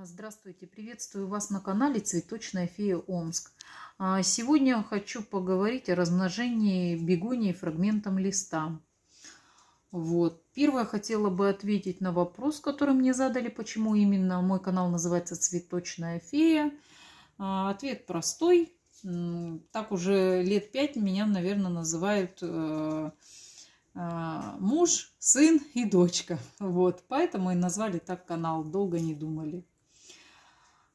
А, здравствуйте, приветствую вас на канале Цветочная фея Омск. А, сегодня хочу поговорить о размножении бегонии фрагментом листа. Вот. Первое хотела бы ответить на вопрос, который мне задали, почему именно мой канал называется Цветочная фея. А, ответ простой. Так уже лет пять меня, наверное, называют э, а, муж, сын и дочка. Вот, поэтому и назвали так канал, долго не думали.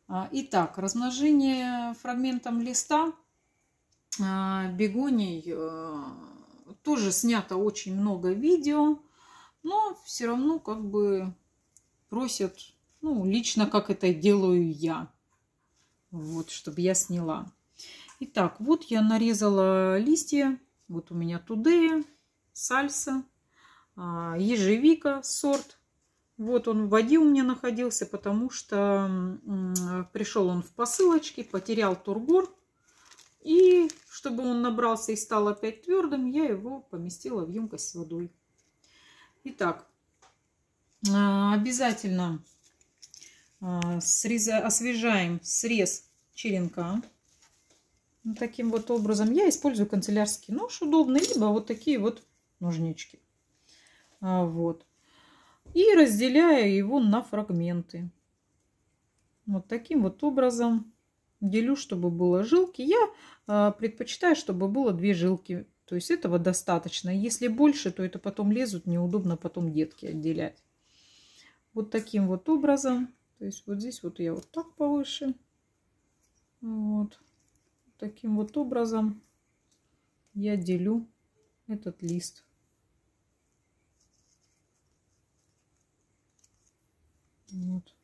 А, итак, размножение фрагментом листа а, бегоний э, тоже снято очень много видео, но все равно как бы просят, ну, лично как это делаю я. Вот, чтобы я сняла. Итак, вот я нарезала листья. Вот у меня тудея сальса, а, ежевика сорт. Вот он в воде у меня находился, потому что пришел он в посылочке, потерял тургор. И чтобы он набрался и стал опять твердым, я его поместила в емкость с водой. Итак, а, обязательно а, среза, освежаем срез черенка. Таким вот образом. Я использую канцелярский нож удобный, либо вот такие вот ножнички. А, вот. И разделяю его на фрагменты. Вот таким вот образом делю, чтобы было жилки. Я а, предпочитаю, чтобы было две жилки. То есть этого достаточно. Если больше, то это потом лезут, неудобно потом детки отделять. Вот таким вот образом. То есть вот здесь вот я вот так повыше. Вот. Таким вот образом я делю этот лист. Вот.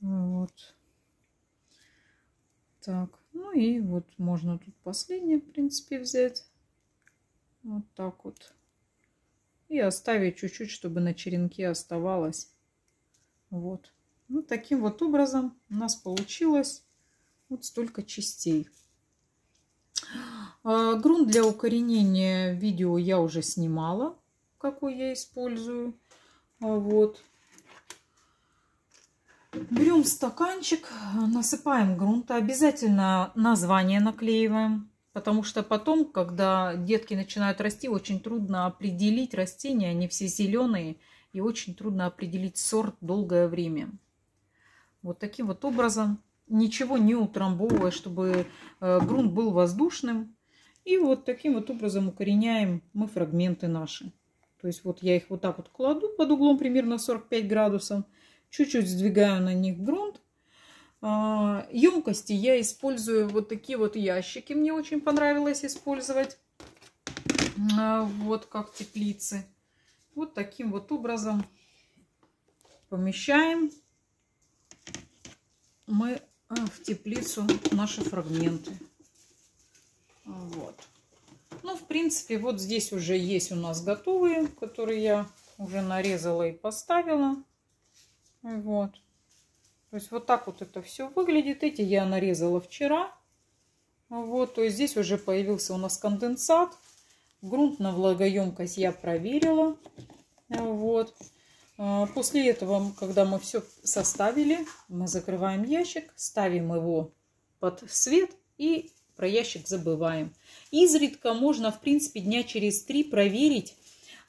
Вот. Так, ну и вот можно тут последнее, в принципе, взять. Вот так вот. И оставить чуть-чуть, чтобы на черенке оставалось. Вот. Ну, таким вот образом у нас получилось вот столько частей. А, грунт для укоренения видео я уже снимала, какой я использую. А, вот. Берем стаканчик, насыпаем грунта. Обязательно название наклеиваем, потому что потом, когда детки начинают расти, очень трудно определить растения. Они все зеленые, и очень трудно определить сорт долгое время. Вот таким вот образом, ничего не утрамбовывая, чтобы э, грунт был воздушным. И вот таким вот образом укореняем мы фрагменты наши. То есть вот я их вот так вот кладу под углом примерно 45 градусов. Чуть-чуть сдвигаю на них грунт. Емкости а, я использую вот такие вот ящики. Мне очень понравилось использовать. А, вот как теплицы. Вот таким вот образом помещаем мы а, в теплицу наши фрагменты. Вот. Ну, в принципе, вот здесь уже есть у нас готовые, которые я уже нарезала и поставила. Вот. То есть вот так вот это все выглядит. Эти я нарезала вчера. Вот, то есть здесь уже появился у нас конденсат. Грунт на влагоемкость я проверила. Вот. А, после этого, когда мы все составили, мы закрываем ящик, ставим его под свет и про ящик забываем. Изредка можно, в принципе, дня через три проверить,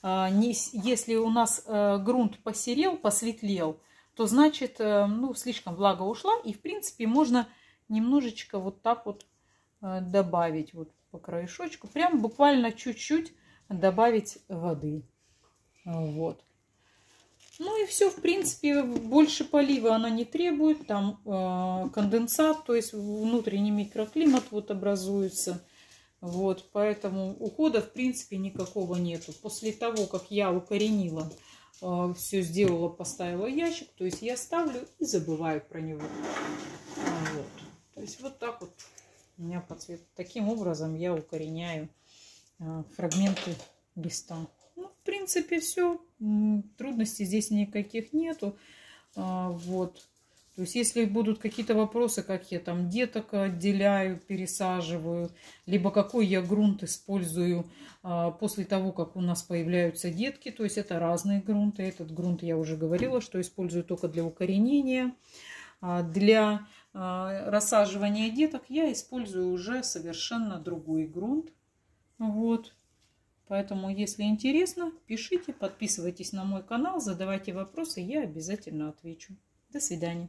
а, если у нас э, грунт посерел, посветлел, то значит, э, ну, слишком влага ушла. И, в принципе, можно немножечко вот так вот э, добавить вот по краешочку. Прям буквально чуть-чуть добавить воды. Вот. Ну и все, в принципе, больше полива она не требует. Там э, конденсат, то есть внутренний микроклимат вот образуется. Вот, поэтому ухода, в принципе, никакого нету. После того, как я укоренила, э, все сделала, поставила ящик, то есть я ставлю и забываю про него. Вот. То есть вот так вот у меня цвету. Таким образом я укореняю э, фрагменты листа принципе, все. Трудностей здесь никаких нету. А, вот. То есть, если будут какие-то вопросы, как я там деток отделяю, пересаживаю, либо какой я грунт использую а, после того, как у нас появляются детки, то есть это разные грунты. Этот грунт я уже говорила, что использую только для укоренения. А, для рассаживания деток я использую уже совершенно другой грунт. Вот. Поэтому, если интересно, пишите, подписывайтесь на мой канал, задавайте вопросы, я обязательно отвечу. До свидания.